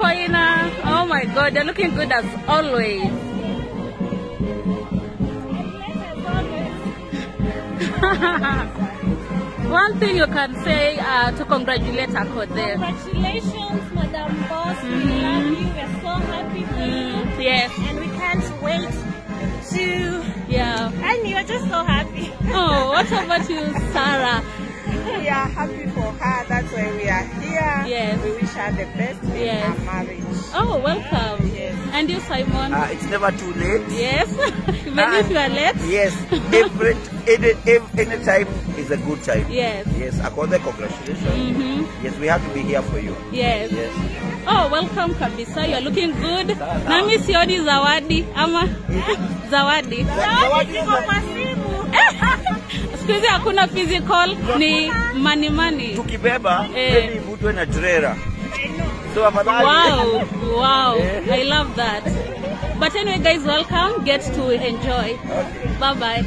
my God, they're looking good as always. One thing you can say uh, to congratulate her for this. Congratulations, Madam Boss. We Mhm. love you. We're so happy for you. Mm, yes, And we can't wait to. yeah. And you're just so happy. Oh, what about you, Sarah? We are happy for her. That's why we are here. Yes. We wish her the best in Yes. her marriage. Oh, welcome. Yes. And you, Simon? Uh, it's never too late. yes, even if you are late. Yes, every any, any time is a good time. Yes. Yes, Akothee, congratulations. Mm-hmm. Yes, we have to be here for you. Yes. Yes. Oh, welcome kabisa. You're looking good. Nami sioni zawadi ama zawadi. Zawadi ziko kwa simu. Siku hizi hakuna physical, ni money money. Tukibeba Eh. ivutwe na trailer. So afadhali. Wow, wow. Eh. I love that. But anyway, guys, welcome. Get to enjoy. Okay. Bye bye.